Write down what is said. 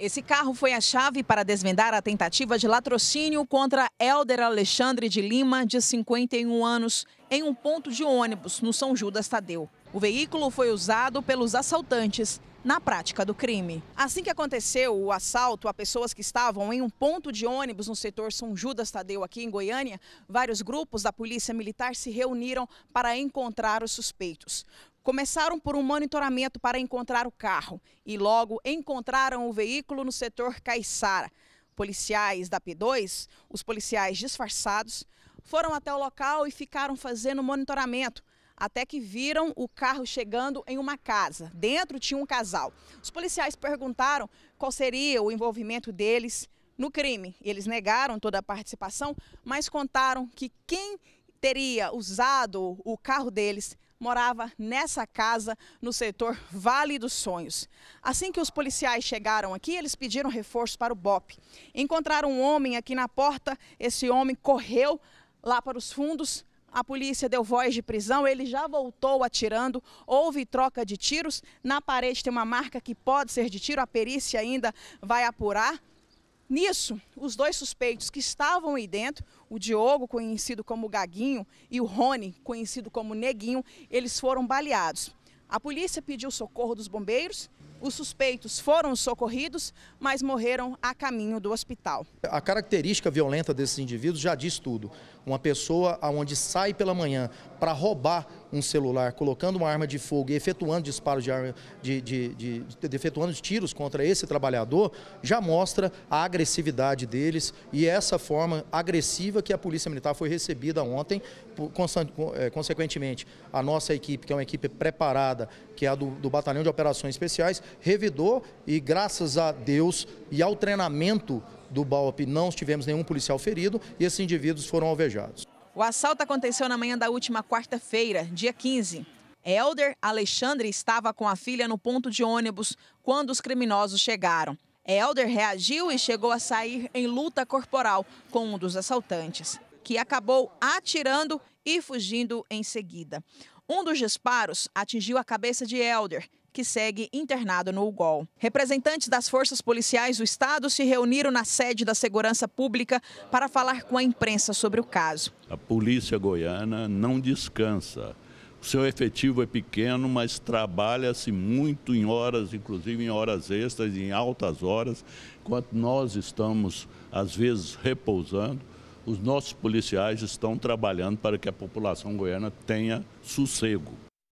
Esse carro foi a chave para desvendar a tentativa de latrocínio contra Helder Alexandre de Lima, de 51 anos, em um ponto de ônibus no São Judas Tadeu. O veículo foi usado pelos assaltantes na prática do crime. Assim que aconteceu o assalto a pessoas que estavam em um ponto de ônibus no setor São Judas Tadeu, aqui em Goiânia, vários grupos da Polícia Militar se reuniram para encontrar os suspeitos. Começaram por um monitoramento para encontrar o carro e logo encontraram o veículo no setor Caiçara. Policiais da P2, os policiais disfarçados, foram até o local e ficaram fazendo monitoramento até que viram o carro chegando em uma casa. Dentro tinha um casal. Os policiais perguntaram qual seria o envolvimento deles no crime. Eles negaram toda a participação, mas contaram que quem teria usado o carro deles morava nessa casa no setor Vale dos Sonhos. Assim que os policiais chegaram aqui, eles pediram reforço para o BOP. Encontraram um homem aqui na porta, esse homem correu lá para os fundos, a polícia deu voz de prisão, ele já voltou atirando, houve troca de tiros. Na parede tem uma marca que pode ser de tiro, a perícia ainda vai apurar. Nisso, os dois suspeitos que estavam aí dentro, o Diogo, conhecido como Gaguinho, e o Rony, conhecido como Neguinho, eles foram baleados. A polícia pediu socorro dos bombeiros os suspeitos foram socorridos, mas morreram a caminho do hospital. A característica violenta desses indivíduos já diz tudo. Uma pessoa onde sai pela manhã para roubar um celular, colocando uma arma de fogo e efetuando disparos de, arma, de, de, de, de efetuando tiros contra esse trabalhador, já mostra a agressividade deles e essa forma agressiva que a Polícia Militar foi recebida ontem. É, consequentemente, a nossa equipe, que é uma equipe preparada, que é a do, do Batalhão de Operações Especiais, revidou e graças a Deus e ao treinamento do BAOP não tivemos nenhum policial ferido e esses indivíduos foram alvejados. O assalto aconteceu na manhã da última quarta-feira, dia 15. Elder Alexandre estava com a filha no ponto de ônibus quando os criminosos chegaram. Elder reagiu e chegou a sair em luta corporal com um dos assaltantes, que acabou atirando e fugindo em seguida. Um dos disparos atingiu a cabeça de Elder, que segue internado no UGOL. Representantes das forças policiais do estado se reuniram na sede da Segurança Pública para falar com a imprensa sobre o caso. A polícia goiana não descansa. O seu efetivo é pequeno, mas trabalha-se muito em horas, inclusive em horas extras, em altas horas, enquanto nós estamos, às vezes, repousando. Os nossos policiais estão trabalhando para que a população goiana tenha sossego.